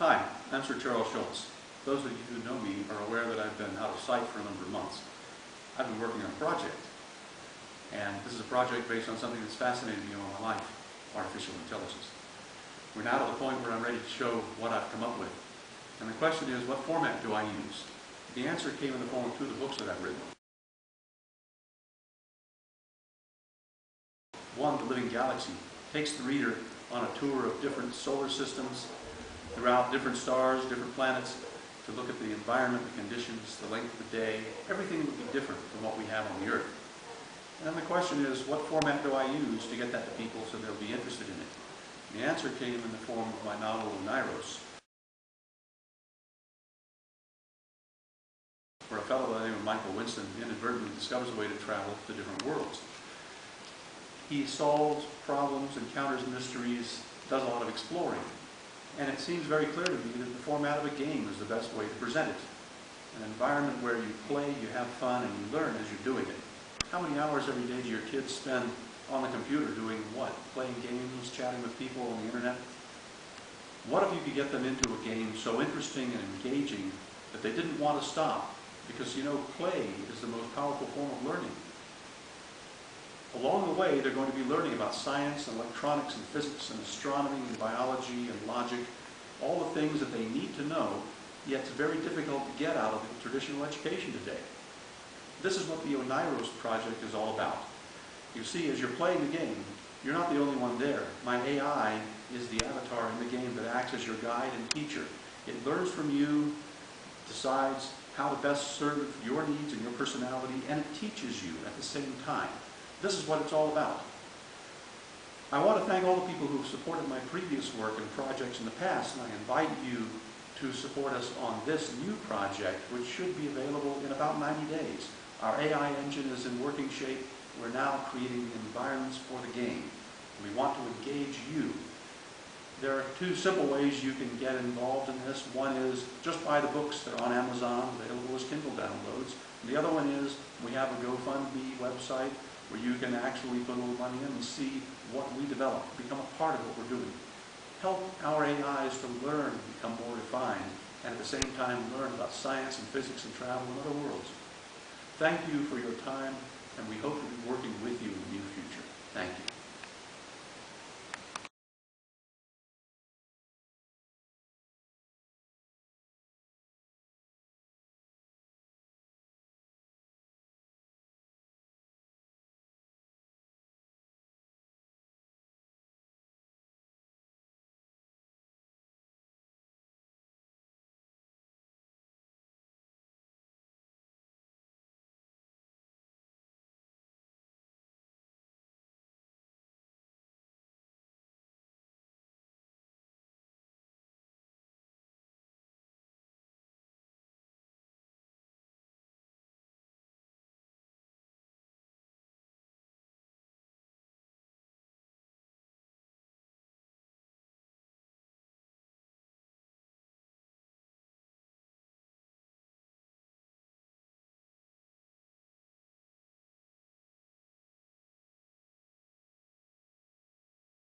Hi, I'm Sir Charles Shults. Those of you who know me are aware that I've been out of sight for a number of months. I've been working on a project, and this is a project based on something that's fascinated me all my life, artificial intelligence. We're now to the point where I'm ready to show what I've come up with. And the question is, what format do I use? The answer came in the form of two of the books that I've written. One, The Living Galaxy, takes the reader on a tour of different solar systems throughout different stars, different planets, to look at the environment, the conditions, the length of the day. Everything would be different from what we have on the Earth. And the question is, what format do I use to get that to people so they'll be interested in it? The answer came in the form of my novel, Oneiros, where a fellow by the name of Michael Winston inadvertently discovers a way to travel to different worlds. He solves problems, encounters mysteries, does a lot of exploring. And it seems very clear to me that the format of a game is the best way to present it. An environment where you play, you have fun, and you learn as you're doing it. How many hours every day do your kids spend on the computer doing what? Playing games, chatting with people on the internet? What if you could get them into a game so interesting and engaging that they didn't want to stop? Because, you know, play is the most powerful form of learning. Along the way, they're going to be learning about science and electronics and physics and astronomy and biology and logic, all the things that they need to know, yet it's very difficult to get out of the traditional education today. This is what the Oneiros project is all about. You see, as you're playing the game, you're not the only one there. My AI is the avatar in the game that acts as your guide and teacher. It learns from you, decides how to best serve your needs and your personality, and it teaches you at the same time. This is what it's all about. I want to thank all the people who have supported my previous work and projects in the past, and I invite you to support us on this new project, which should be available in about 90 days. Our AI engine is in working shape. We're now creating environments for the game. We want to engage you. There are two simple ways you can get involved in this. One is just buy the books. They're on Amazon, available as Kindle downloads. And the other one is we have a GoFundMe website where you can actually put a little money in and see what we develop, become a part of what we're doing. Help our AIs to learn, become more refined, and at the same time learn about science and physics and travel and other worlds. Thank you for your time, and we hope